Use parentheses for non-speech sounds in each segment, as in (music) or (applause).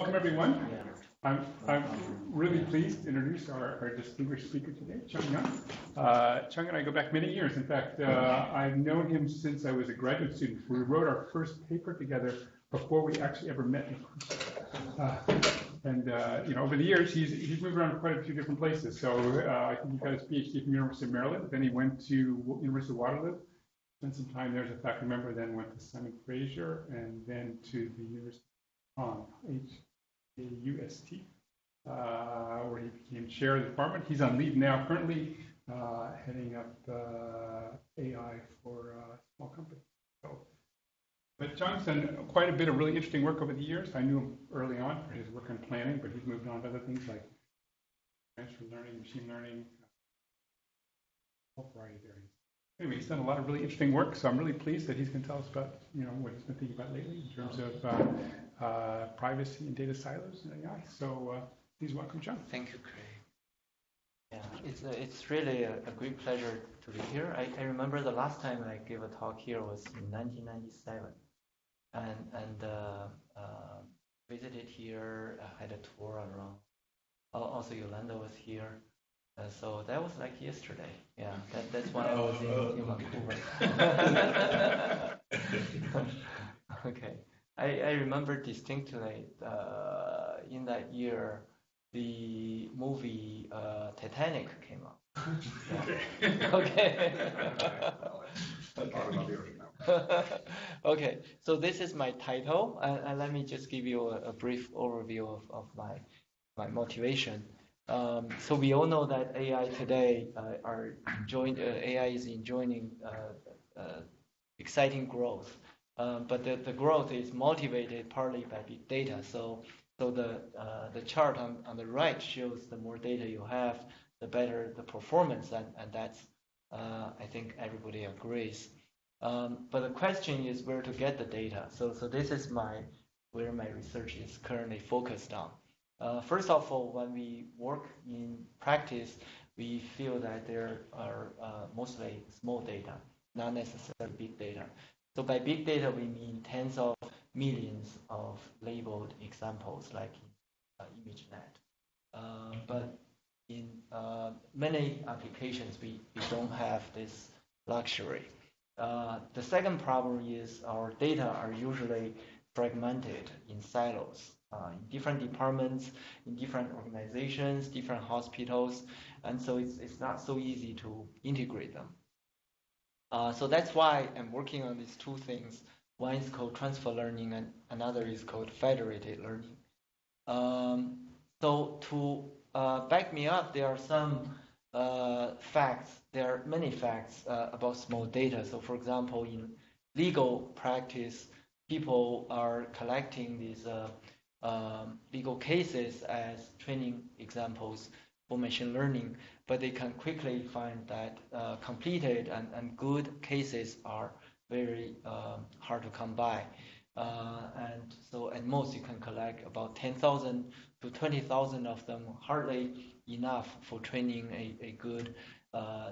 Welcome, everyone. I'm, I'm really pleased to introduce our, our distinguished speaker today, Qiang Yang. Uh, Chung and I go back many years. In fact, uh, I've known him since I was a graduate student. We wrote our first paper together before we actually ever met. Uh, and uh, you know, over the years, he's he's moved around quite a few different places. So uh, I think he got his PhD from University of Maryland. Then he went to University of Waterloo, spent some time there as a faculty member. Then went to Simon Fraser, and then to the University of H. UST, uh, where he became chair of the department. He's on leave now, currently uh, heading up uh, AI for uh, small companies. So, but Qiang's done quite a bit of really interesting work over the years. I knew him early on for his work in planning, but he's moved on to other things like transfer learning, machine learning, a whole variety of areas. Anyway, he's done a lot of really interesting work, so I'm really pleased that he's going to tell us about, you know, what he's been thinking about lately in terms of uh, uh, privacy and data silos and AI. So uh, please welcome Qiang. Thank you, Craig. Yeah, it's, uh, it's really a, a, great pleasure to be here. I, I, remember the last time I gave a talk here was in 1997. And, and uh, uh, visited here, I had a tour around. Also, Yolanda was here. Uh, so that was like yesterday. Yeah, that, that's when I was in, in Vancouver. (laughs) okay. I, I remember distinctly uh, in that year the movie uh, Titanic came out. (laughs) okay. okay. (laughs) okay. So this is my title, and, and let me just give you a, a brief overview of, of my my motivation. Um, so we all know that AI today uh, are join, uh, AI is enjoying uh, uh, exciting growth. Um, but the, the growth is motivated partly by big data. So, so the, uh, the chart on, on the right shows the more data you have, the better the performance, and, and that's, uh, I think everybody agrees. Um, but the question is where to get the data. So, so this is my where my research is currently focused on. Uh, first of all, when we work in practice, we feel that there are uh, mostly small data, not necessarily big data. So by big data, we mean tens of millions of labeled examples like uh, ImageNet. Uh, but in uh, many applications, we, we don't have this luxury. Uh, the second problem is our data are usually fragmented in silos, uh, in different departments, in different organizations, different hospitals, and so it's, it's not so easy to integrate them. Uh, so that's why I'm working on these two things. One is called transfer learning, and another is called federated learning. Um, so to uh, back me up, there are some uh, facts. There are many facts uh, about small data. So, for example, in legal practice, people are collecting these uh, um, legal cases as training examples for machine learning but they can quickly find that uh, completed and, and good cases are very um, hard to come by. Uh, and so at most you can collect about 10,000 to 20,000 of them, hardly enough for training a, a good uh,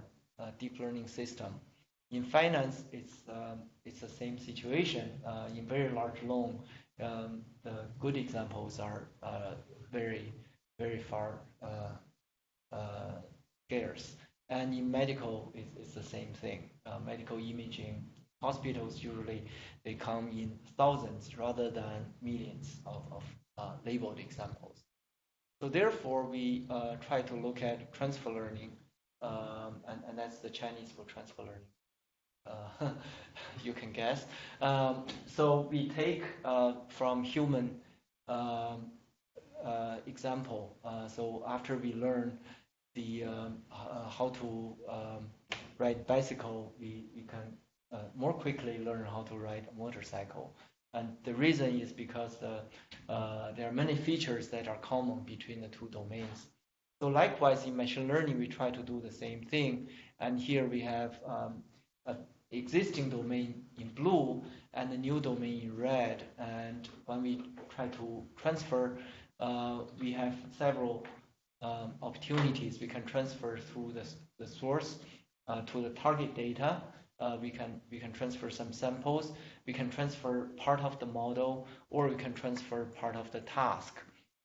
deep learning system. In finance, it's, um, it's the same situation. Uh, in very large loan, um, the good examples are uh, very, very far uh, scarce. And in medical, it's, it's the same thing. Uh, medical imaging, hospitals usually they come in thousands rather than millions of, of uh, labeled examples. So therefore, we uh, try to look at transfer learning, um, and, and that's the Chinese for transfer learning. Uh, (laughs) you can guess. Um, so we take uh, from human um, uh, example. Uh, so after we learn the um, uh, how to um, ride bicycle, we, we can more quickly learn how to ride a motorcycle. And the reason is because the, there are many features that are common between the two domains. So likewise, in machine learning, we try to do the same thing. And here we have um, an existing domain in blue and the new domain in red. And when we try to transfer, uh, we have several um, opportunities we can transfer through the, the source uh, to the target data. uh, we can we can transfer some samples, we can transfer part of the model, or we can transfer part of the task.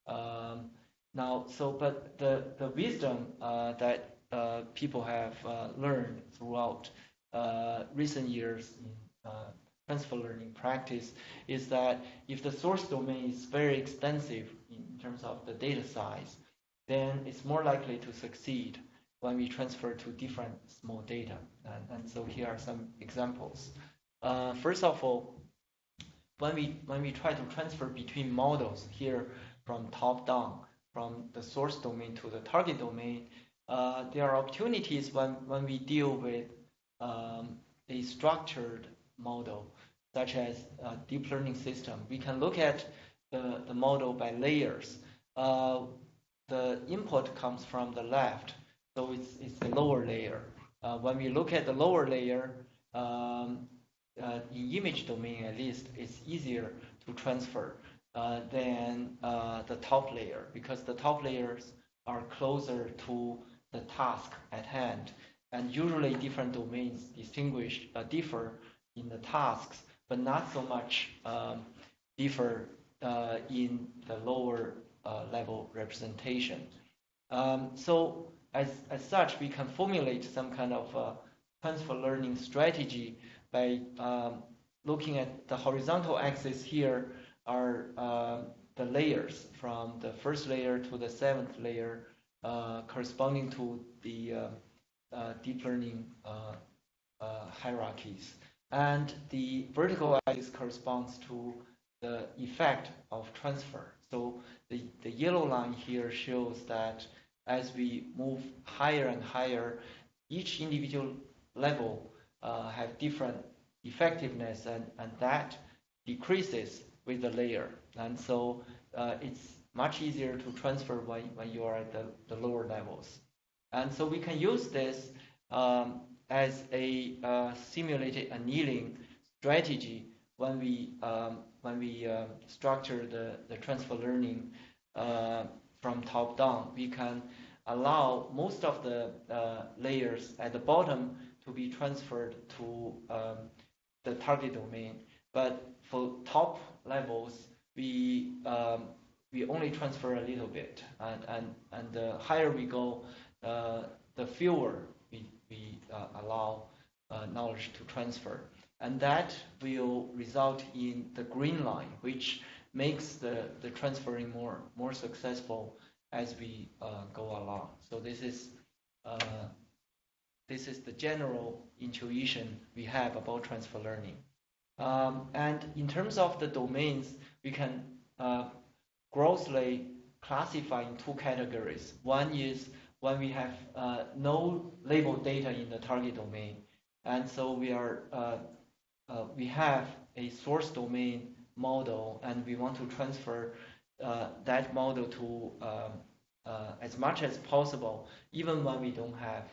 Um, now, so but the the wisdom uh, that uh, people have uh, learned throughout recent years in uh, transfer learning practice is that if the source domain is very extensive in terms of the data size, then it's more likely to succeed when we transfer to different small data. And, and so here are some examples. Uh, first of all, when we when we try to transfer between models here from top down, from the source domain to the target domain, uh, there are opportunities when, when we deal with um, a structured model, such as a deep learning system. We can look at the, the model by layers. Uh, the input comes from the left, so it's, it's the lower layer. Uh, when we look at the lower layer, um, uh, in image domain at least, it's easier to transfer uh, than uh, the top layer because the top layers are closer to the task at hand. And usually different domains distinguish, uh, differ in the tasks, but not so much um, differ uh, in the lower uh, level representation. Um, so as, as such, we can formulate some kind of uh, transfer learning strategy by um, looking at the horizontal axis here are uh, the layers from the first layer to the seventh layer uh, corresponding to the uh, deep learning hierarchies. And the vertical axis corresponds to the effect of transfer. So the, the yellow line here shows that as we move higher and higher, each individual level uh, have different effectiveness and, and that decreases with the layer. And so uh, it's much easier to transfer when, when you are at the, the lower levels. And so we can use this um, as a uh, simulated annealing strategy when we um, when we uh, structure the, the transfer learning uh, from top down. We can allow most of the uh, layers at the bottom to be transferred to um, the target domain. But for top levels, we um, we only transfer a little bit, and and and the higher we go, the fewer we we uh, allow uh, knowledge to transfer, and that will result in the green line, which makes the the transferring more more successful as we uh, go along. So this is. Uh, this is the general intuition we have about transfer learning. Um, and in terms of the domains, we can uh, grossly classify in two categories. One is when we have uh, no labeled data in the target domain, and so we are uh, uh we have a source domain model, and we want to transfer uh, that model to um, uh, as much as possible, even when we don't have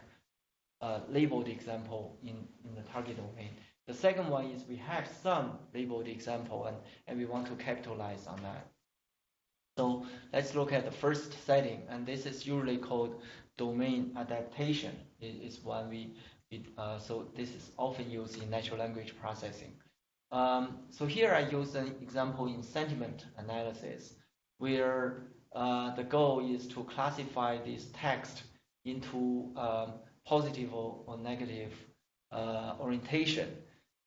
a labeled example in, in the target domain. The second one is we have some labeled example and, and we want to capitalize on that. So let's look at the first setting, and this is usually called domain adaptation. It is one we, uh, so this is often used in natural language processing. Um, so here I use an example in sentiment analysis, where uh, the goal is to classify this text into um, positive or, negative uh, orientation.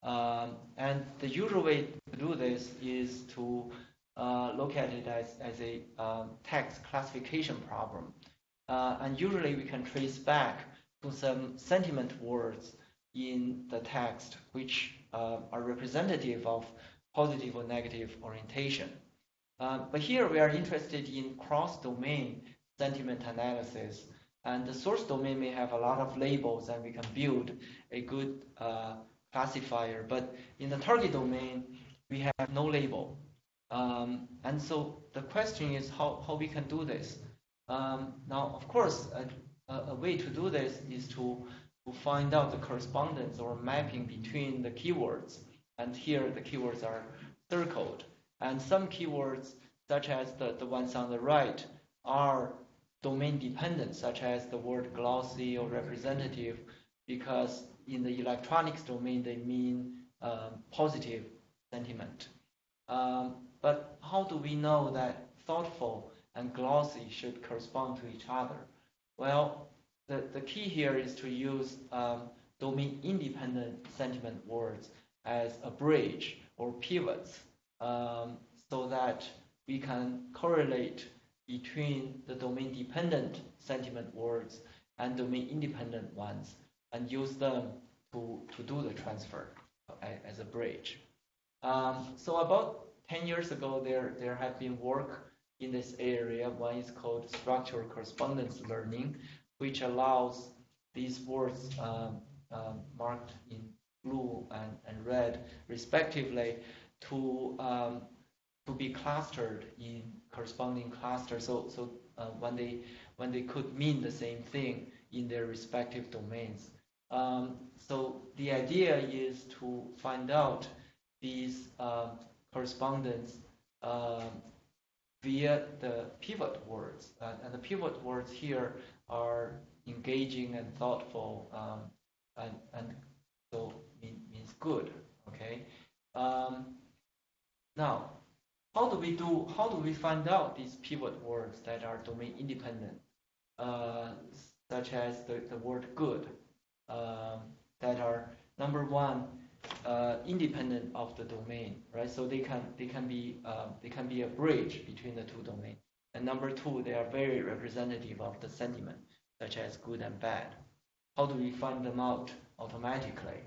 Um, and the usual way to do this is to look at it as, as a um, text classification problem. Uh, and usually we can trace back to some sentiment words in the text which uh, are representative of positive or negative orientation. Uh, but here we are interested in cross-domain sentiment analysis. And the source domain may have a lot of labels and we can build a good uh, classifier. But in the target domain, we have no label. Um, and so the question is how, how we can do this. Um, now, of course, a, a, way to do this is to, to find out the correspondence or mapping between the keywords. And here the keywords are circled. And some keywords, such as the, the ones on the right, are domain dependent, such as the word glossy or representative, because in the electronics domain, they mean um, positive sentiment. Um, but how do we know that thoughtful and glossy should correspond to each other? Well, the, the key here is to use um, domain-independent sentiment words as a bridge or pivots um, so that we can correlate between the domain-dependent sentiment words and domain-independent ones and use them to, to do the transfer as a bridge. Um, so about 10 years ago, there, there have been work in this area. One is called structural correspondence learning, which allows these words um, um, marked in blue and, and red, respectively, to um, to be clustered in corresponding clusters. So so uh, when they when they could mean the same thing in their respective domains. Um, so the idea is to find out these uh, correspondence uh, via the pivot words. Uh, and the pivot words here are engaging and thoughtful um, and, and so mean, means good. Okay. Um, now, how do we do? How do we find out these pivot words that are domain independent, uh, such as the, the word good, um, that are number one uh, independent of the domain, right? So they can they can be um, they can be a bridge between the two domains. And number two, they are very representative of the sentiment, such as good and bad. How do we find them out automatically?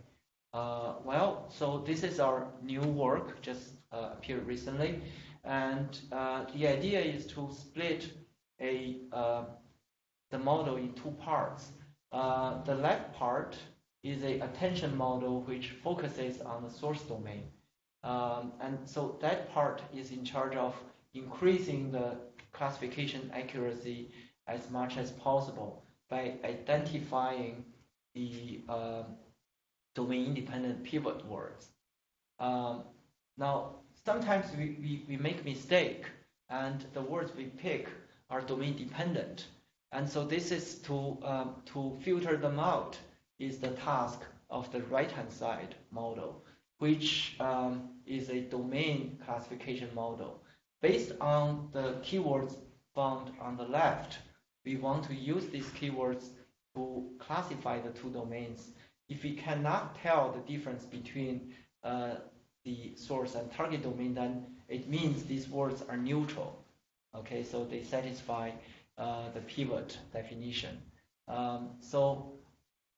Uh, well, so this is our new work, just uh, appeared recently, and uh, the idea is to split a uh, the model in two parts. Uh, the left part is a attention model which focuses on the source domain. Um, and so that part is in charge of increasing the classification accuracy as much as possible by identifying the uh, domain-independent pivot words. Um, now, sometimes we, we, we make mistake and the words we pick are domain-dependent. And so this is to, um, to filter them out is the task of the right-hand side model, which um, is a domain classification model. Based on the keywords found on the left, we want to use these keywords to classify the two domains. If we cannot tell the difference between uh, the source and target domain, then it means these words are neutral. Okay, so they satisfy uh, the pivot definition. Um, so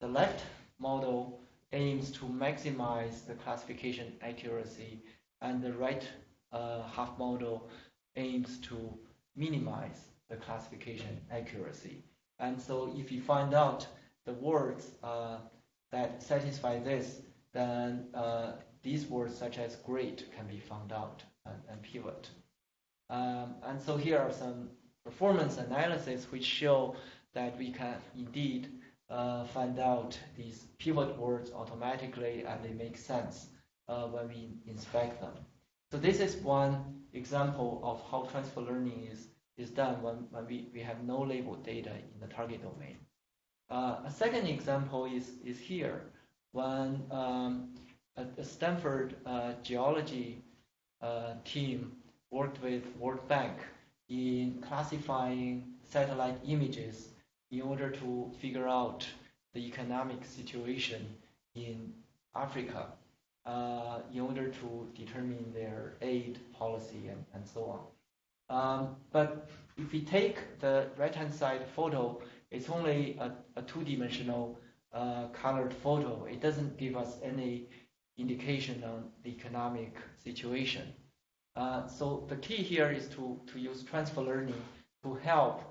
the left model aims to maximize the classification accuracy, and the right uh, half model aims to minimize the classification accuracy. And so if you find out the words uh, that satisfy this, then uh, these words such as great can be found out and, and pivot. Um, and so here are some performance analysis which show that we can indeed uh, find out these pivot words automatically and they make sense uh, when we inspect them. So this is one example of how transfer learning is, is done when, when we, we have no labeled data in the target domain. Uh, a second example is, is here when um, a, Stanford uh, geology uh, team worked with World Bank in classifying satellite images in order to figure out the economic situation in Africa, uh, in order to determine their aid policy and, and so on. Um, but if we take the right-hand side photo, it's only a, a two-dimensional uh, colored photo. It doesn't give us any indication on the economic situation. Uh, so the key here is to, to use transfer learning to help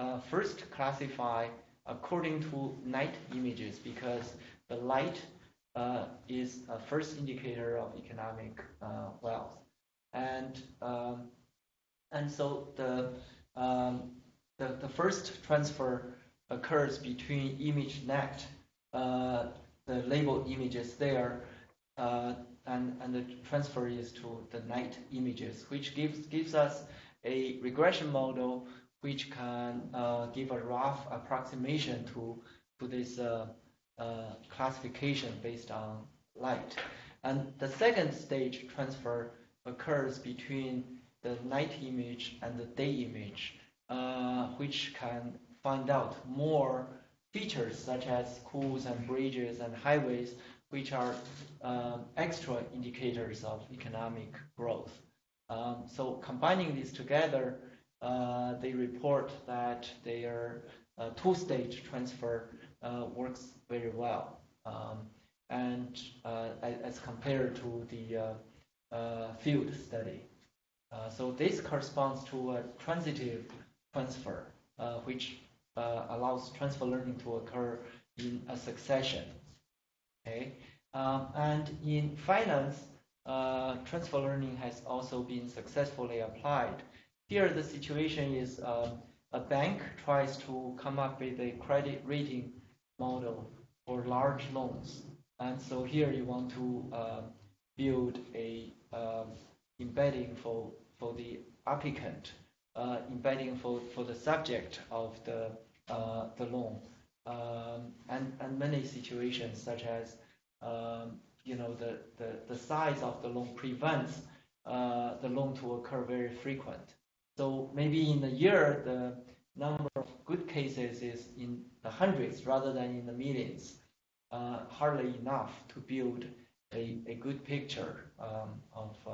uh, first classify according to night images because the light uh, is a first indicator of economic uh, wealth. And, um, and so the, um, the, the first transfer occurs between ImageNet, uh, the labeled images there, uh, and, and the transfer is to the night images, which gives, gives us a regression model which can uh, give a rough approximation to, to this uh, uh, classification based on light. And the second stage transfer occurs between the night image and the day image, uh, which can find out more features such as schools and bridges and highways, which are um, extra indicators of economic growth. Um, so combining these together, they report that their uh, two-stage transfer uh, works very well, um, and uh, as compared to the uh, field study. so this corresponds to a transitive transfer, which allows transfer learning to occur in a succession. Okay, um, and in finance, uh, transfer learning has also been successfully applied. Here, the situation is um, a bank tries to come up with a credit rating model for large loans. And so here you want to uh, build a um, embedding for, for the applicant, uh, embedding for, for the subject of the, uh, the loan. Um, and, and many situations such as um, you know the, the, the size of the loan prevents uh, the loan to occur very frequent. So maybe in a year the number of good cases is in the hundreds rather than in the millions. Uh, hardly enough to build a, a good picture um, of uh,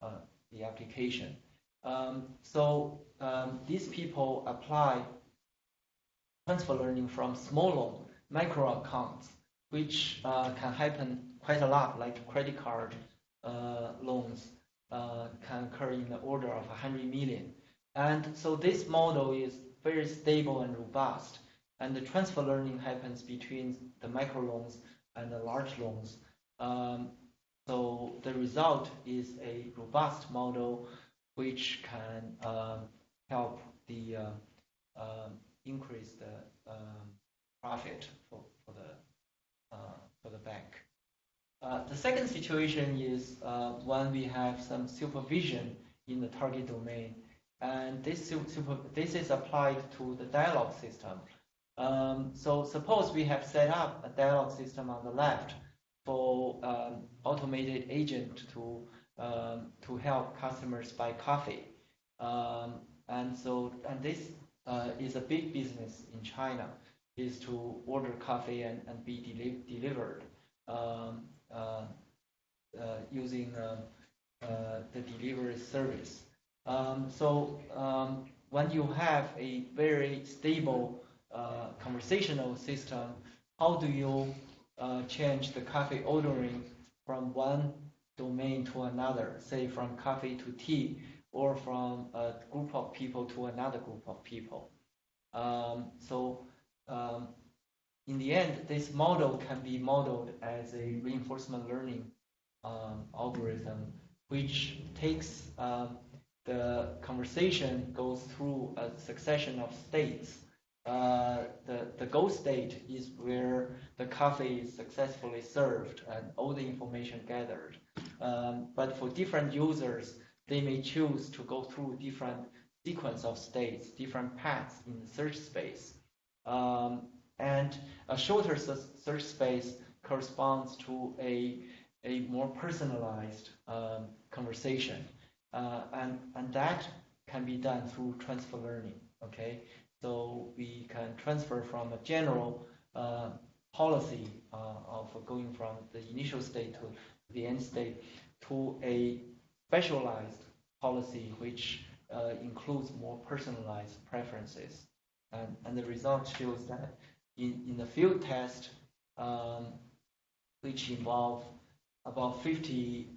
uh, the application. Um, so um, these people apply transfer learning from small micro accounts, which uh, can happen quite a lot, like credit card uh, loans uh, can occur in the order of 100 million. And so this model is very stable and robust. And the transfer learning happens between the micro loans and the large loans. Um, so the result is a robust model which can um, help the uh, uh, increase the profit for, for the uh, for the bank. Uh, the second situation is uh, when we have some supervision in the target domain and this, super, this is applied to the dialog system. Um, so suppose we have set up a dialog system on the left for um, automated agent to um, to help customers buy coffee. Um, and so and this uh, is a big business in China is to order coffee and, and be deli delivered um, using uh, uh, the delivery service. Um, so um, when you have a very stable uh, conversational system, how do you uh, change the coffee ordering from one domain to another, say from coffee to tea, or from a group of people to another group of people? Um, so um, in the end, this model can be modeled as a reinforcement learning um, algorithm, which takes um, the conversation goes through a succession of states. Uh, the, the goal state is where the coffee is successfully served and all the information gathered. Um, but for different users, they may choose to go through different sequence of states, different paths in the search space. Um, and a shorter search space corresponds to a, a more personalized um, conversation. Uh, and, and that can be done through transfer learning, okay? So we can transfer from a general uh, policy uh, of going from the initial state to the end state to a specialized policy which uh, includes more personalized preferences. And, and the result shows that in, in the field test, um, which involve about 50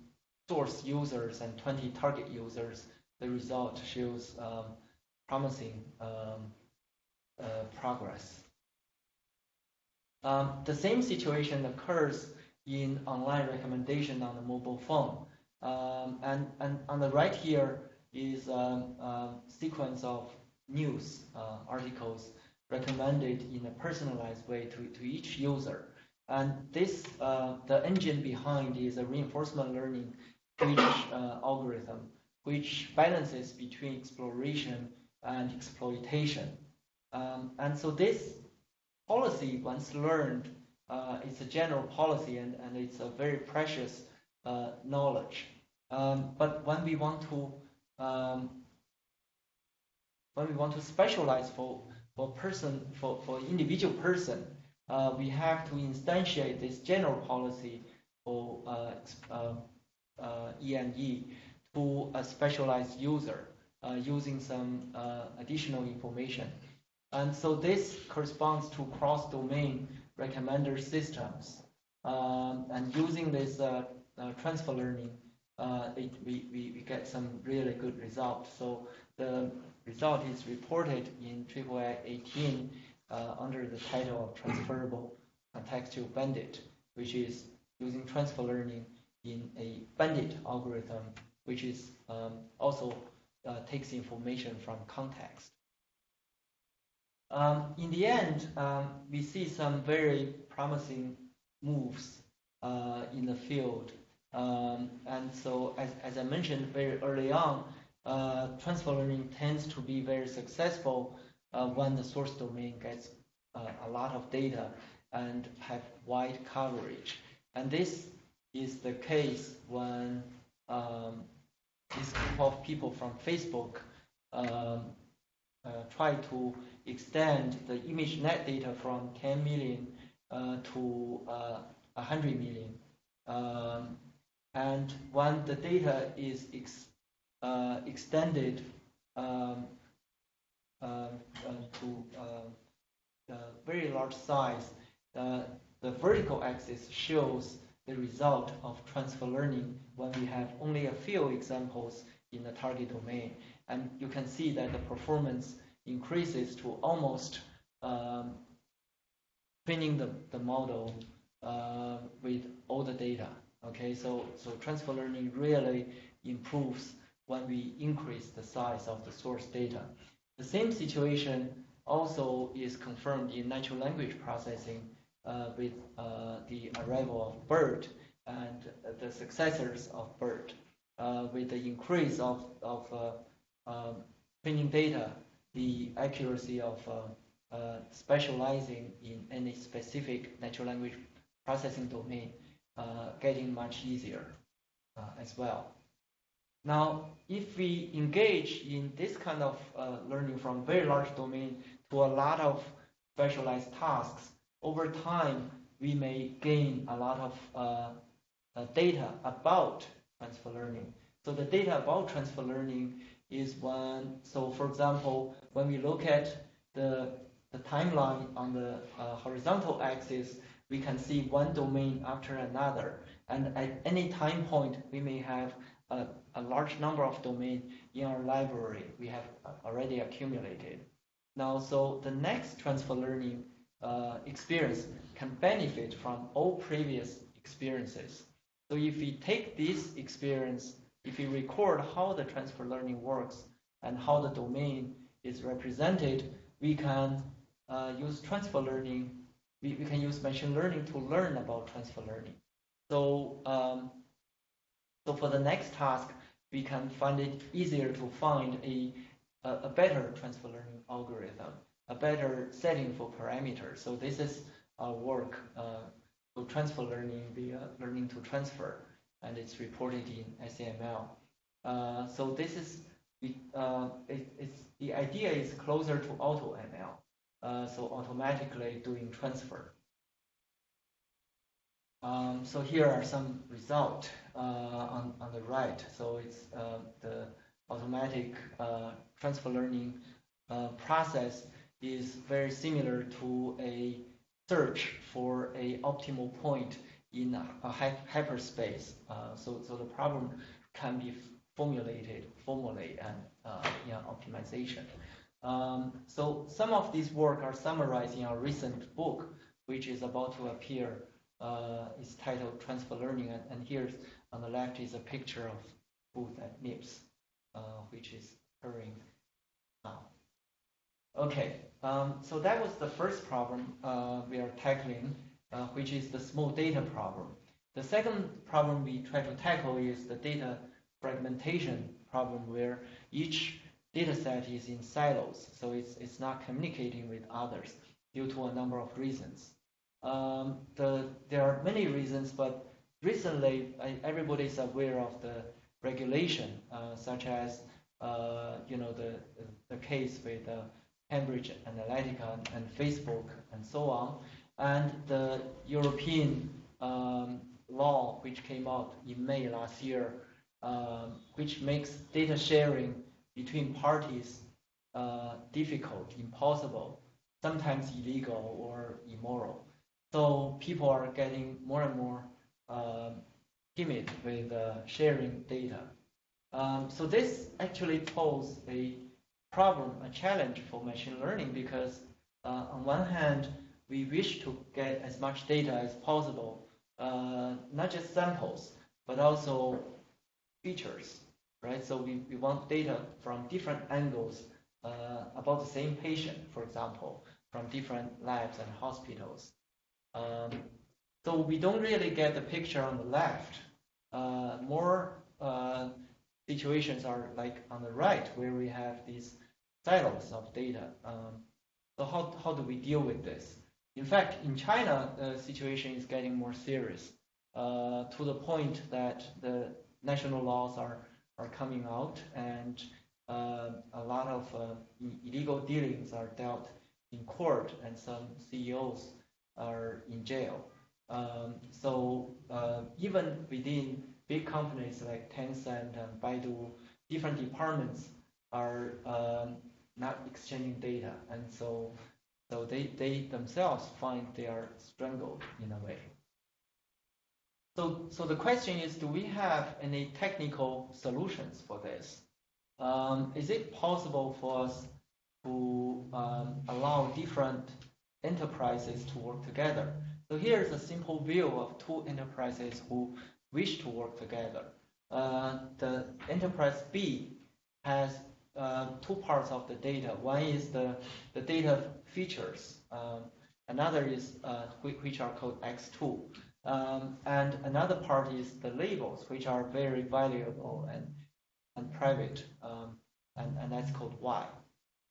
source users and 20 target users, the result shows um, promising um, uh, progress. Um, the same situation occurs in online recommendation on the mobile phone. Um, and, and on the right here is a um, um, sequence of news uh, articles recommended in a personalized way to, to each user. And this, uh, the engine behind is a reinforcement learning which uh, algorithm, which balances between exploration and exploitation. Um, and so this policy, once learned, uh, it's a general policy and, and it's a very precious uh, knowledge. Um, but when we want to um, when we want to specialize for for person for, for individual person, uh, we have to instantiate this general policy for uh, ENE uh, to a specialized user uh, using some uh, additional information. And so this corresponds to cross-domain recommender systems. Um, and using this transfer learning, it, we, we, we get some really good results. So the result is reported in AAAI 18 uh, under the title of Transferable Contextual Bandit, which is using transfer learning in a bandit algorithm, which is um, also uh, takes information from context. Um, in the end, um, we see some very promising moves uh, in the field. Um, and so, as, as I mentioned very early on, transfer learning tends to be very successful uh, when the source domain gets uh, a lot of data and have wide coverage. And this is the case when um, this group of people from Facebook um, uh, try to extend the ImageNet data from 10 million uh, to uh, 100 million. Um, and when the data is ex uh, extended um, uh, uh, to a very large size, the vertical axis shows the result of transfer learning when we have only a few examples in the target domain. And you can see that the performance increases to almost um, training the, the model uh, with all the data. Okay, so, so transfer learning really improves when we increase the size of the source data. The same situation also is confirmed in natural language processing uh, with uh, the arrival of BERT and the successors of BERT. Uh, with the increase of, of um, training data, the accuracy of specializing in any specific natural language processing domain getting much easier as well. Now, if we engage in this kind of uh, learning from very large domain to a lot of specialized tasks, over time, we may gain a lot of uh, uh, data about transfer learning. So the data about transfer learning is one. So for example, when we look at the, the timeline on the uh, horizontal axis, we can see one domain after another. And at any time point, we may have a, a large number of domains in our library we have already accumulated. Now, so the next transfer learning uh, experience can benefit from all previous experiences. So if we take this experience, if we record how the transfer learning works and how the domain is represented, we can uh, use transfer learning, we, we can use machine learning to learn about transfer learning. So, um, so for the next task, we can find it easier to find a, a, a better transfer learning algorithm a better setting for parameters. So this is our work uh, to transfer learning via learning to transfer, and it's reported in ICML. Uh, so this is uh, it, it's the idea is closer to auto ML, uh, so automatically doing transfer. Um, so here are some results uh, on on the right. So it's uh, the automatic transfer learning process is very similar to a search for a optimal point in a hyperspace. Uh, so, so the problem can be formulated formally and uh, in optimization. Um, so some of these work are summarized in our recent book, which is about to appear. Uh, it's titled Transfer Learning, and, and here on the left is a picture of booth at NIPS, uh, which is occurring now. Okay, um, so that was the first problem uh, we are tackling, uh, which is the small data problem. The second problem we try to tackle is the data fragmentation problem, where each data set is in silos, so it's, it's not communicating with others due to a number of reasons. Um, the, there are many reasons, but recently everybody is aware of the regulation, uh, such as uh, you know the, the case with uh, Cambridge Analytica and Facebook and so on, and the European um, law which came out in May last year, um, which makes data sharing between parties uh, difficult, impossible, sometimes illegal or immoral. So people are getting more and more um, timid with uh, sharing data. Um, so this actually poses a problem, a challenge for machine learning because uh, on one hand, we wish to get as much data as possible, uh, not just samples, but also features, right? So we, we want data from different angles uh, about the same patient, for example, from different labs and hospitals. Um, so we don't really get the picture on the left. Uh, more uh, situations are like on the right, where we have these silos of data. Um, so how, how do we deal with this? In fact, in China, the situation is getting more serious uh, to the point that the national laws are, are coming out and uh, a lot of uh, illegal dealings are dealt in court and some CEOs are in jail. Um, so uh, even within big companies like Tencent and Baidu, different departments are um, not exchanging data, and so so they, they themselves find they are strangled in a way. So, so the question is, do we have any technical solutions for this? Um, is it possible for us to um, allow different enterprises to work together? So here is a simple view of two enterprises who wish to work together. Uh, the enterprise B has uh, two parts of the data. One is the, the data features. Um, another is uh, which are called X2. Um, and another part is the labels, which are very valuable and, and private, um, and, and that's called Y.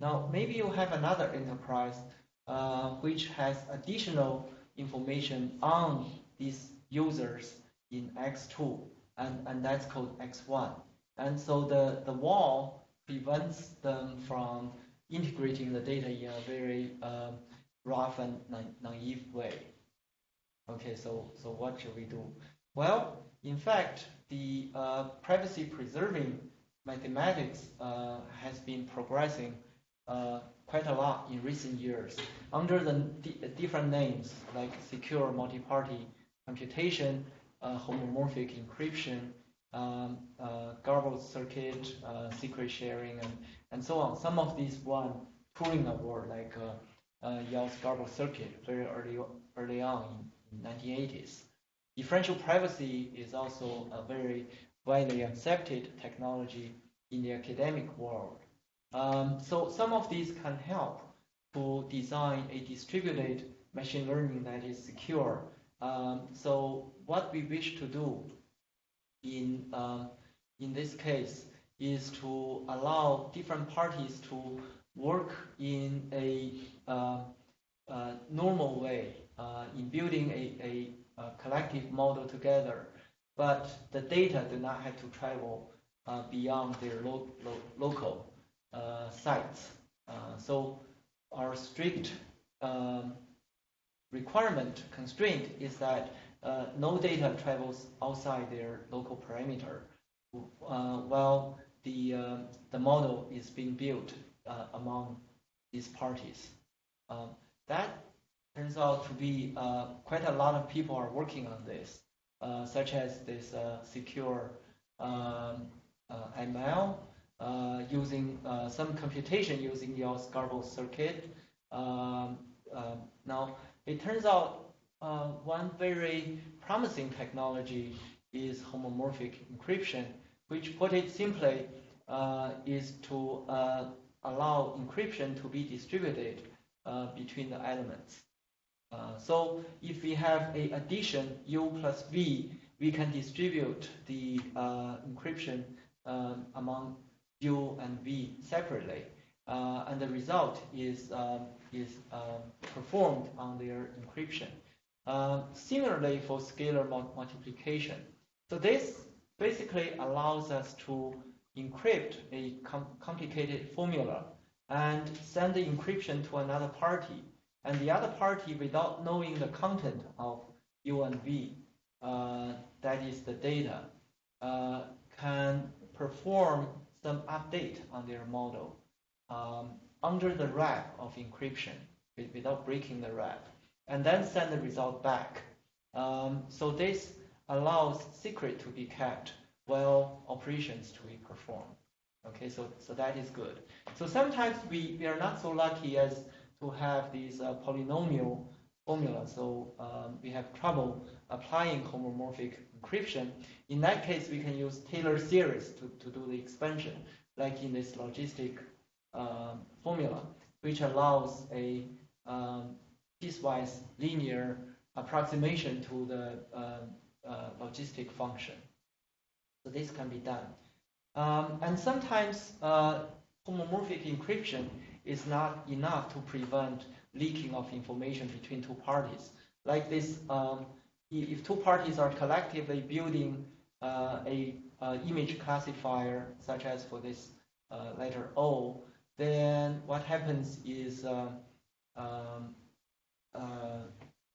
Now, maybe you have another enterprise uh, which has additional information on these users in X2, and, and that's called X1. And so the, the wall prevents them from integrating the data in a very um, rough and naive way. Okay, so, so what should we do? Well, in fact, the uh, privacy preserving mathematics uh, has been progressing uh, quite a lot in recent years under the different names like secure multi-party computation, uh, homomorphic encryption, um, uh, garbled circuit, uh, secret sharing, and, and so on. Some of these won Turing Award, like uh, uh, Yao's garbled circuit, very early early on in, in 1980s. Differential privacy is also a very widely accepted technology in the academic world. Um, so some of these can help to design a distributed machine learning that is secure. Um, so what we wish to do in, um, in this case is to allow different parties to work in a uh, uh, normal way uh, in building a, a, a, collective model together, but the data do not have to travel uh, beyond their lo lo local sites. Uh, so our strict um, requirement constraint is that uh, no data travels outside their local perimeter uh, while the, uh, the model is being built uh, among these parties. Um, that turns out to be uh, quite a lot of people are working on this, uh, such as this secure um, ML using some computation using your garbled circuit. Um, now, it turns out uh, one very promising technology is homomorphic encryption, which put it simply uh, is to uh, allow encryption to be distributed uh, between the elements. Uh, so if we have a addition u plus v, we can distribute the uh, encryption um, among u and v separately. and the result is, um, is um, performed on their encryption. Um, similarly for scalar multiplication. So this basically allows us to encrypt a com complicated formula and send the encryption to another party. And the other party, without knowing the content of U and V, uh, that is the data, uh, can perform some update on their model um, under the wrap of encryption without breaking the wrap, and then send the result back. Um, so this allows secret to be kept while operations to be performed. Okay, so, so that is good. So sometimes we, we are not so lucky as to have these uh, polynomial formulas, so um, we have trouble applying homomorphic encryption. In that case, we can use Taylor series to, to do the expansion, like in this logistic um, formula, which allows a um, piecewise linear approximation to the uh, uh, logistic function. So this can be done. Um, and sometimes uh, homomorphic encryption is not enough to prevent leaking of information between two parties. Like this, um, if two parties are collectively building uh, a image classifier, such as for this uh, letter O, then what happens is, uh, um, uh,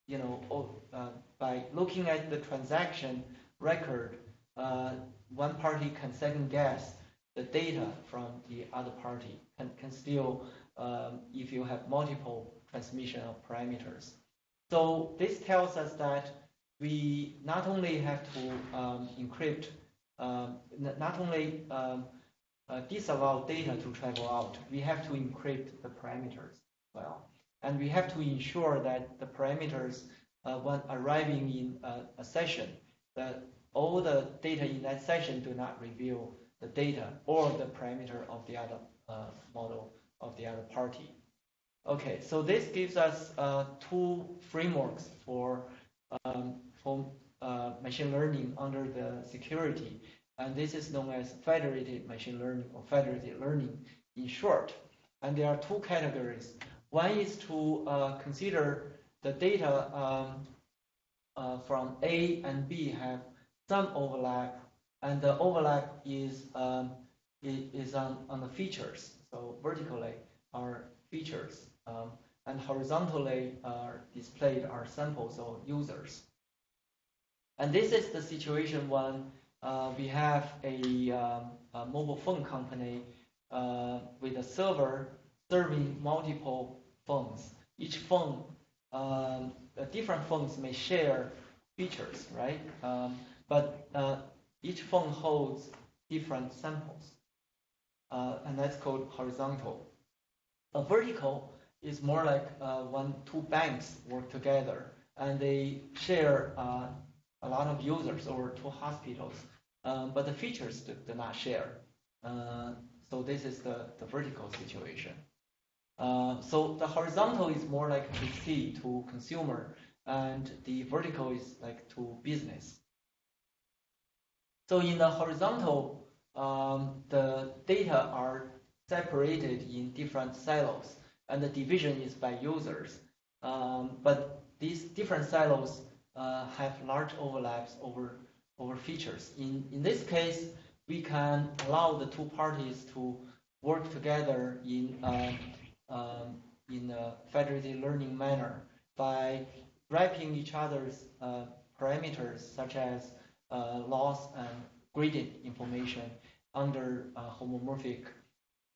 you know, uh, by looking at the transaction record, one party can second guess the data from the other party and can still, um, if you have multiple transmission of parameters. So this tells us that we not only have to um, encrypt, um, not only um, uh, disallow data to travel out, we have to encrypt the parameters well. And we have to ensure that the parameters, uh, when arriving in a, a session, that all the data in that session do not reveal the data or the parameter of the other uh, model of the other party. Okay, so this gives us uh, two frameworks for, um, for uh, machine learning under the security. And this is known as federated machine learning or federated learning in short. And there are two categories. One is to uh, consider the data um, uh, from A and B have some overlap, and the overlap is um, is on, on the features. So vertically are features, um, and horizontally are displayed are samples or users. And this is the situation when uh, we have a, um, a, mobile phone company uh, with a server serving multiple phones. Each phone, um, different phones may share features, right? Um, but uh, each phone holds different samples, uh, and that's called horizontal. A vertical is more like uh, when two banks work together and they share uh, a lot of users or two hospitals, um, but the features do, do not share. Uh, so this is the, the vertical situation. Uh, so the horizontal is more like to C to consumer, and the vertical is like to business. So in the horizontal, um, the data are separated in different silos, and the division is by users. Um, but these different silos uh, have large overlaps over over features. In in this case, we can allow the two parties to work together in uh, um, in a federated learning manner by wrapping each other's uh, parameters such as uh, loss and gradient information under homomorphic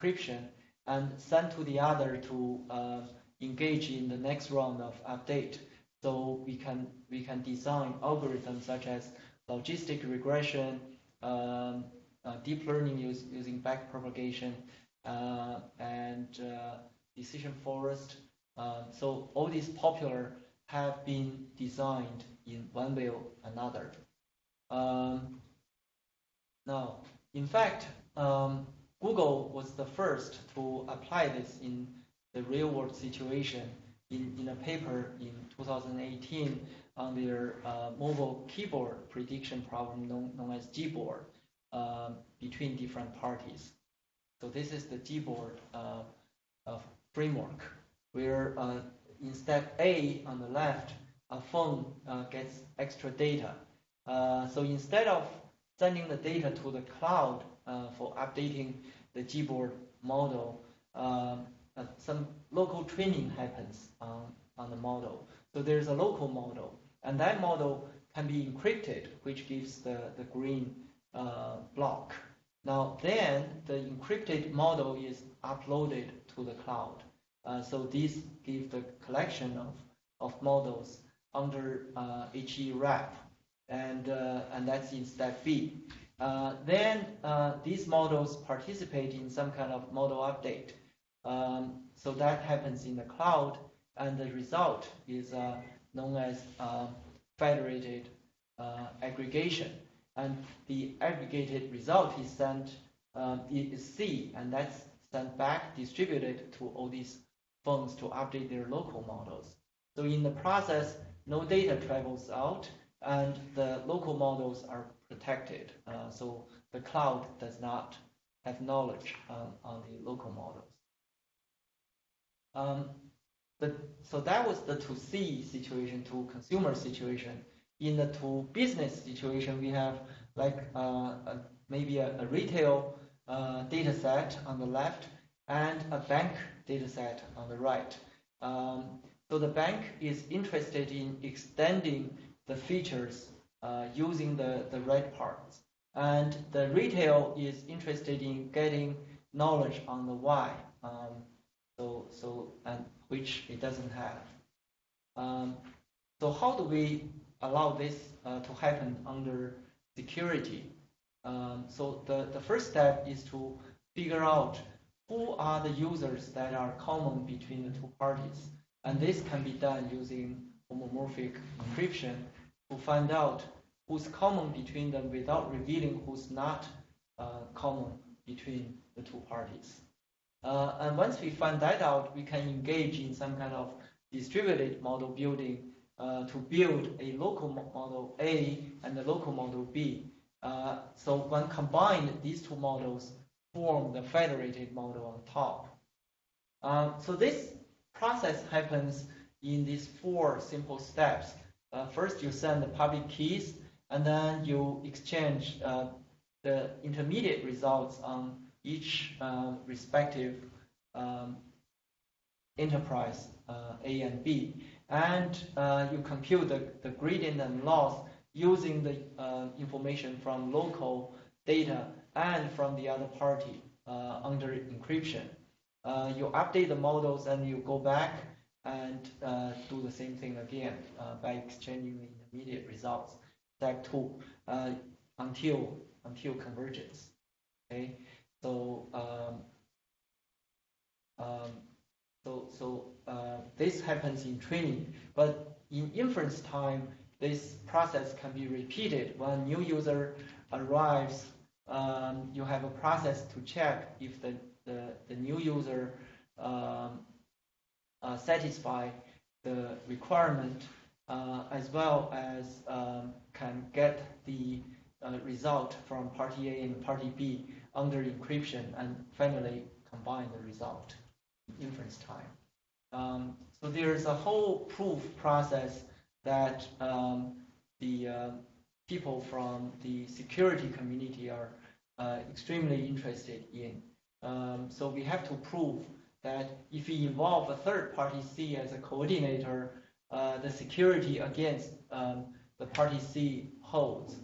encryption and send to the other to uh, engage in the next round of update. So we can we can design algorithms such as logistic regression, um, uh, deep learning use, using backpropagation, uh, and uh, decision forest. Um, so all these popular have been designed in one way or another. Um, now, in fact, um, Google was the first to apply this in the real world situation in, in a paper in 2018 on their uh, mobile keyboard prediction problem known, known as Gboard uh, between different parties. So this is the Gboard uh, framework where uh, in step A on the left, a phone uh, gets extra data. Uh, so instead of sending the data to the cloud for updating the Gboard model, um, uh, some local training happens on, on the model. So there's a local model, and that model can be encrypted, which gives the, the green uh, block. Now then, the encrypted model is uploaded to the cloud. Uh, so this gives the collection of, of models under uh, HE wrap, and, uh, and that's in step B. Uh, then these models participate in some kind of model update. Um, so that happens in the cloud, and the result is uh, known as federated aggregation. And the aggregated result is sent um, is C, and that's sent back distributed to all these phones to update their local models. So in the process, no data travels out, and the local models are protected. Uh, so the cloud does not have knowledge um, on the local models. Um, so that was the to C situation, to consumer situation. In the to business situation, we have like uh, a, maybe a, a retail uh, data set on the left and a bank data set on the right. Um, so the bank is interested in extending the features uh, using the, the red parts. And the retail is interested in getting knowledge on the why. um, so, so and which it doesn't have. Um, so how do we allow this uh, to happen under security? Um, so the, the first step is to figure out who are the users that are common between the two parties. And this can be done using homomorphic encryption to find out who's common between them without revealing who's not uh, common between the two parties. Uh, and once we find that out, we can engage in some kind of distributed model building uh, to build a local model A and a local model B. Uh, so when combined, these two models form the federated model on top. Uh, so this process happens in these four simple steps. Uh, first, you send the public keys and then you exchange uh, the intermediate results on each uh, respective um, enterprise uh, A and B, and uh, you compute the, the gradient and loss using the uh, information from local data and from the other party uh, under encryption. you update the models and you go back and do the same thing again by exchanging the intermediate results step two until until convergence. Okay, so um, um, so so uh, this happens in training, but in inference time, this process can be repeated. When new user arrives, um, you have a process to check if the the, the new user um, uh, satisfy the requirement uh, as well as um, can get the uh, result from party A and party B under encryption and finally combine the result in inference time. Um, so there's a whole proof process that um, the uh, people from the security community are uh, extremely interested in. Um, so we have to prove that if we involve a third party C as a coordinator, uh, the security against um, the party C holds.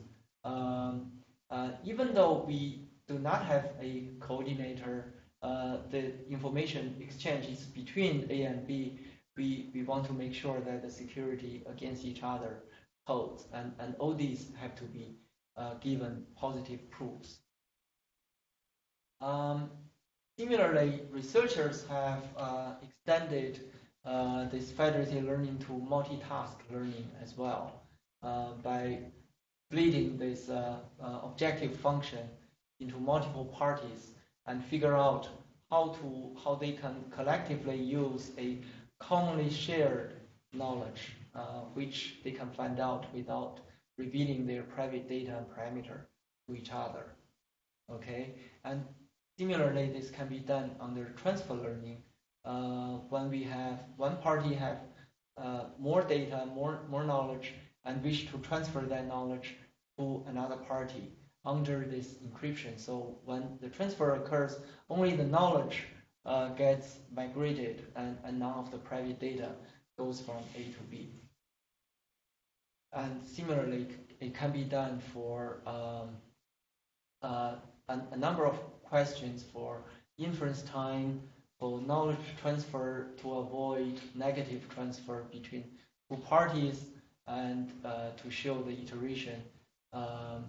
Um, uh, even though we do not have a coordinator, uh, the information exchange is between A and B. We, we want to make sure that the security against each other holds, and, and all these have to be uh, given positive proofs. Um, similarly, researchers have uh, extended uh, this federated learning to multitask learning as well uh, by splitting this uh, objective function into multiple parties and figure out how to how they can collectively use a commonly shared knowledge uh, which they can find out without revealing their private data and parameter to each other. Okay, and similarly, this can be done under transfer learning uh, when we have one party have uh, more data, more more knowledge, and wish to transfer that knowledge to another party under this encryption. So when the transfer occurs, only the knowledge uh, gets migrated, and, and none of the private data goes from A to B. And similarly, it can be done for um, uh, a, a, number of questions for inference time, for knowledge transfer to avoid negative transfer between two parties, and uh, to show the iteration um,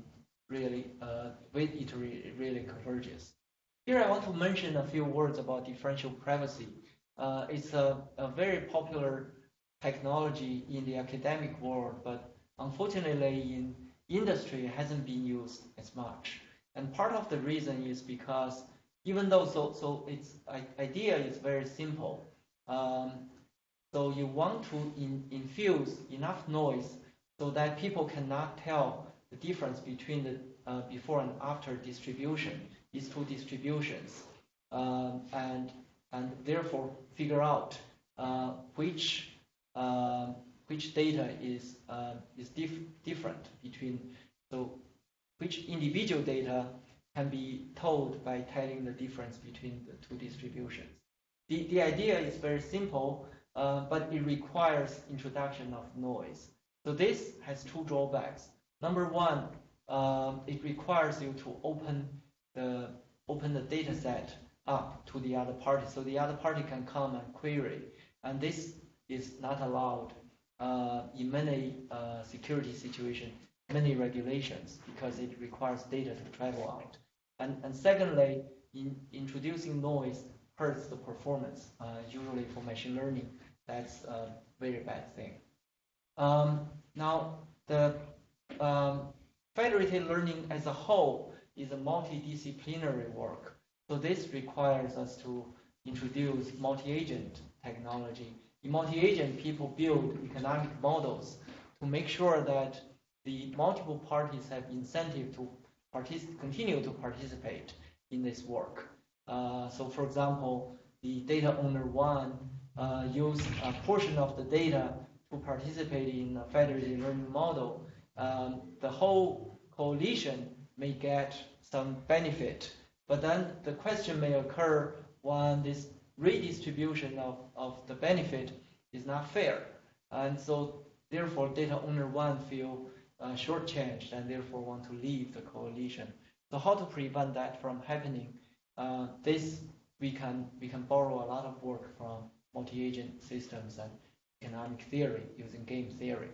really uh, with iteration really converges. Here I want to mention a few words about differential privacy. Uh, it's a, a very popular technology in the academic world, but unfortunately in industry it hasn't been used as much. And part of the reason is because even though so so its idea is very simple, um, so you want to in, infuse enough noise so that people cannot tell the difference between the uh, before and after distribution, these two distributions, um, and and therefore figure out uh, which uh, which data is uh, is dif different between so which individual data can be told by telling the difference between the two distributions. The, the idea is very simple, uh, but it requires introduction of noise. So this has two drawbacks. Number one, um, it requires you to open the open the data set up to the other party, so the other party can come and query. And this is not allowed uh, in many uh, security situations, many regulations, because it requires data to travel out. And, and secondly, in introducing noise hurts the performance. Uh, usually for machine learning, that's a very bad thing. Um, now, the um, federated learning as a whole is a multidisciplinary work. So this requires us to introduce multi-agent technology. In multi-agent, people build economic models to make sure that the multiple parties have incentive to continue to participate in this work. Uh, so for example, the data owner one uh, use a portion of the data to participate in a federated learning model. Um, the whole coalition may get some benefit, but then the question may occur when this redistribution of, of the benefit is not fair. And so therefore data owner one feel uh, shortchanged and therefore want to leave the coalition. So how to prevent that from happening? Uh, this we can we can borrow a lot of work from multi-agent systems and economic theory using game theory.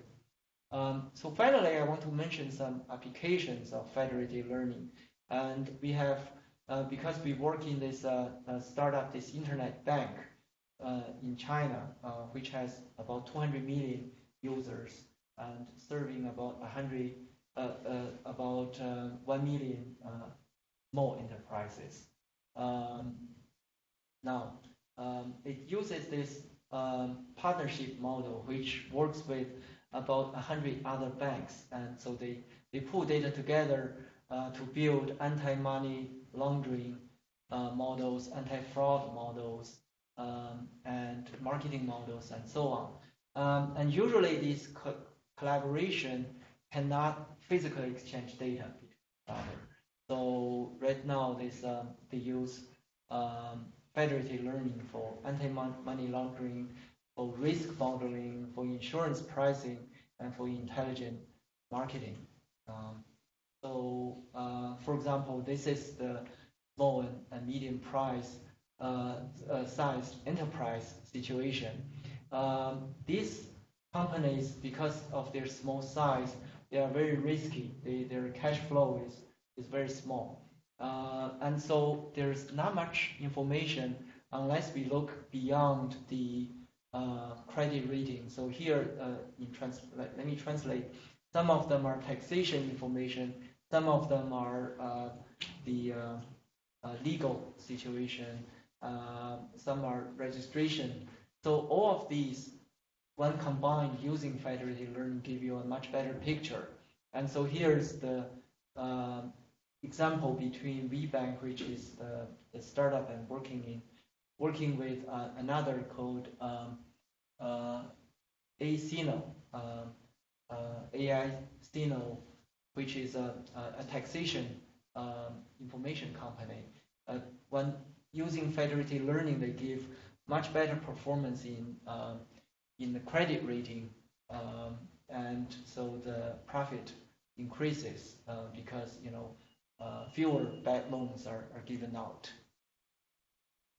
Um, so finally, I want to mention some applications of federated learning. And we have, uh, because we work in this uh, uh, startup, this internet bank uh, in China, uh, which has about 200 million users and serving about 100, uh, about 1 million more enterprises. Um, now, um, it uses this um, partnership model, which works with about 100 other banks. And so they, they pull data together uh, to build anti-money laundering uh, models, anti-fraud models, um, and marketing models, and so on. Um, and usually this co collaboration cannot physically exchange data. So right now, this, um, they use um, federated learning for anti-money laundering, for risk modeling, for insurance pricing, and for intelligent marketing. Um, so, uh, for example, this is the small and, medium price uh, uh, size enterprise situation. Um, these companies, because of their small size, they are very risky. They, their cash flow is, is very small. Uh, and so there's not much information unless we look beyond the uh, credit rating. So here, uh, in trans let, let, me translate. Some of them are taxation information. Some of them are uh, the uh, uh, legal situation. some are registration. So all of these, when combined using federated learning, give you a much better picture. And so here's the example between WeBank, which is the, the startup I'm working in, working with uh, another called um, uh, Aisino, um, uh, AI Sino, which is a, a taxation um, information company. Uh, when using federated learning, they give much better performance in um, in the credit rating, um, and so the profit increases uh, because you know uh, fewer bad loans are, are given out.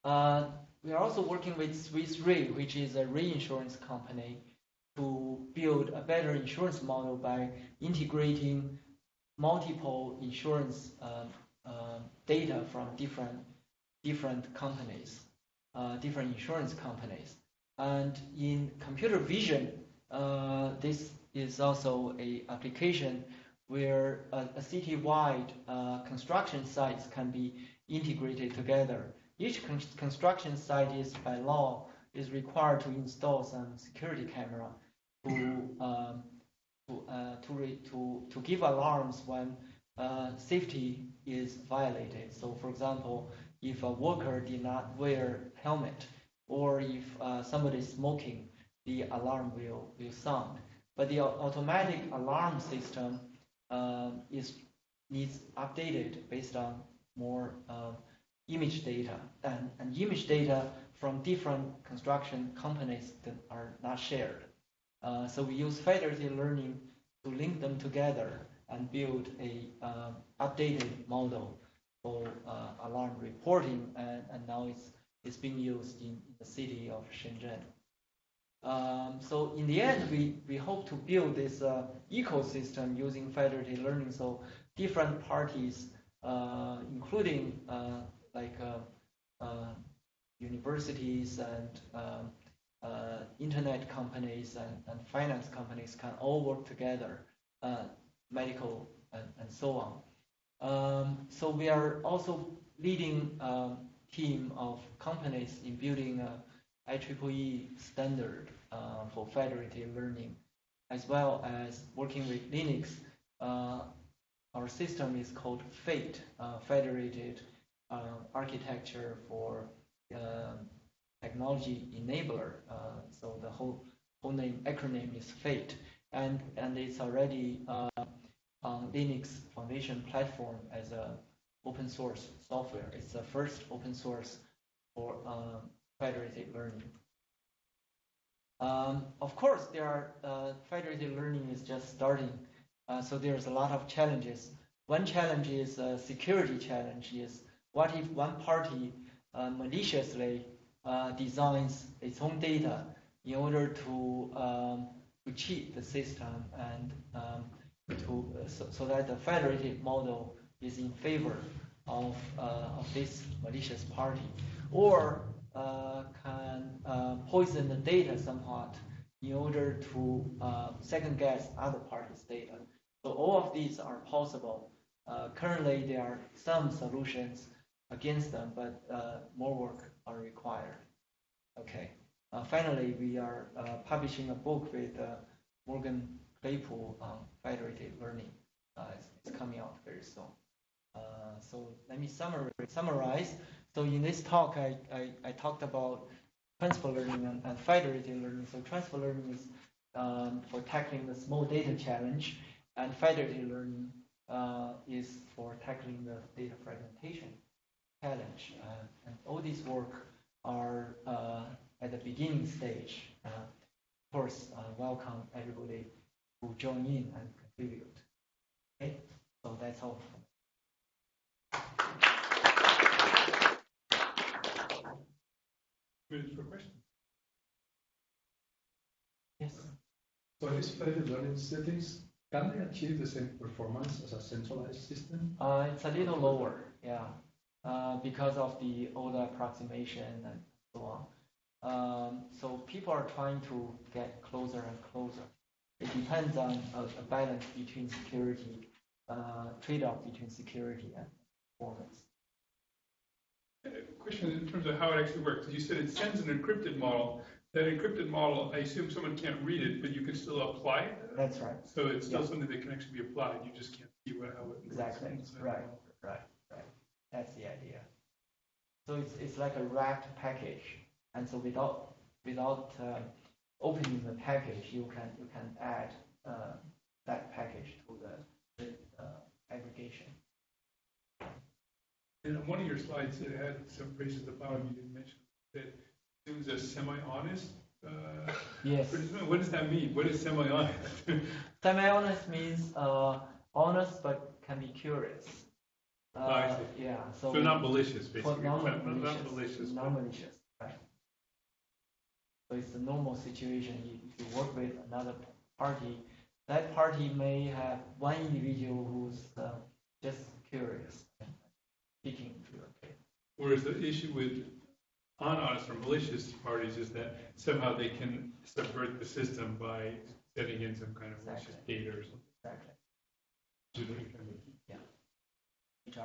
Uh, we are also working with Swiss Re, which is a reinsurance company, to build a better insurance model by integrating multiple insurance uh, uh, data from different different companies, uh, different insurance companies. And in computer vision, uh, this is also a application where a, a city-wide construction sites can be integrated together. Each con construction site is by law is required to install some security camera to um, to uh, to, to to give alarms when uh, safety is violated. So, for example, if a worker did not wear helmet or if uh, somebody is smoking, the alarm will will sound. But the automatic alarm system um, is needs updated based on more um, image data and, and image data from different construction companies that are not shared. Uh, so we use federated learning to link them together and build a uh, updated model for uh, alarm reporting, and, and now it's it's being used in, the city of Shenzhen. Um, so in the end, we, we hope to build this uh, ecosystem using federated learning. So different parties, uh, including uh, like uh, uh, universities and um, uh, internet companies and, and, finance companies, can all work together, medical and, and, so on. Um, so we are also leading um, team of companies in building a IEEE standard uh, for federated learning, as well as working with Linux. Uh, our system is called FATE, uh, Federated uh, Architecture for um, Technology Enabler. Uh, so the whole whole name acronym is FATE, and and it's already uh, on Linux Foundation platform as a open source software. It's the first open source for um, federated learning. Um, of course, there are uh, federated learning is just starting, uh, so there's a lot of challenges. One challenge is security challenge. Is what if one party uh, maliciously uh, designs its own data in order to um, to cheat the system and um, to so, so, that the federated model is in favor of uh, of this malicious party, or uh, can uh, poison the data somewhat in order to uh, second guess other parties' data. So all of these are possible. currently, there are some solutions against them, but more work are required. Okay. Uh, finally, we are uh, publishing a book with uh, Morgan Claypool on federated learning. It's, it's, coming out very soon. so let me summarize. summarize. So in this talk, I, I, I talked about transfer learning and, and, federated learning. So transfer learning is um, for tackling the small data challenge, and federated learning uh, is for tackling the data fragmentation challenge. Uh, and all these work are uh, at the beginning stage. Uh, of course, uh, welcome everybody who join in and contribute. Okay, so that's all. Minutes for questions. Yes. So these federated learning settings, can they achieve the same performance as a centralized system? Uh, it's a little lower, yeah, uh, because of the older approximation and so on. Um, so people are trying to get closer and closer. It depends on a, a balance between security, uh, trade-off between security and performance question in terms of how it actually works. You said it sends an encrypted model. That encrypted model, I assume someone can't read it, but you can still apply it. That's right. So it's still yeah. something that can actually be applied. You just can't see what, how it exactly. Right. Right. That's the idea. So it's it's like a wrapped package, and so without without uh, opening the package, you can you can add uh, that package to the, the uh, aggregation. And on one of your slides, it had some phrases at the bottom you didn't mention, that was a semi-honest, uh, Yes. what does- what does that mean? What is semi-honest? (laughs) Semi-honest means uh, honest but can be curious. Uh, Oh, Yeah. So, So not malicious, basically, not non-malicious. Non-malicious, right? So it's a normal situation. If you work with another party, that party may have one individual who's uh, just curious speaking to your case. Whereas the issue with unhonest or malicious parties is that somehow they can subvert the system by setting in some kind of malicious Exactly. data or something. Exactly. To